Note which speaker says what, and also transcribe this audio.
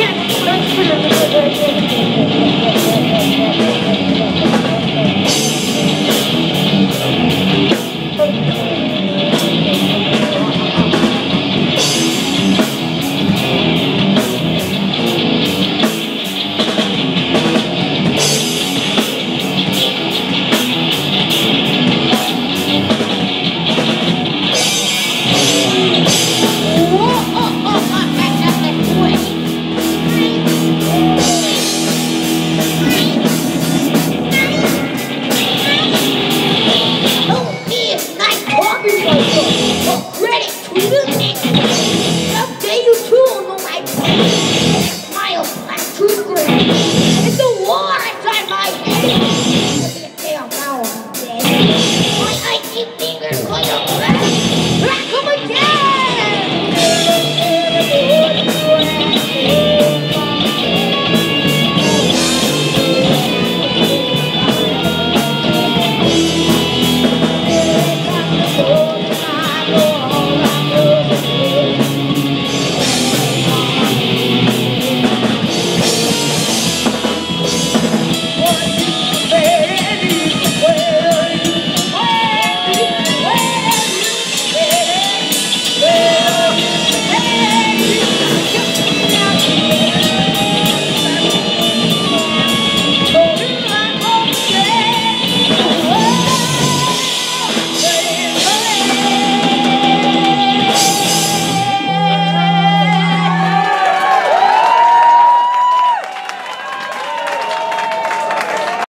Speaker 1: Yeah.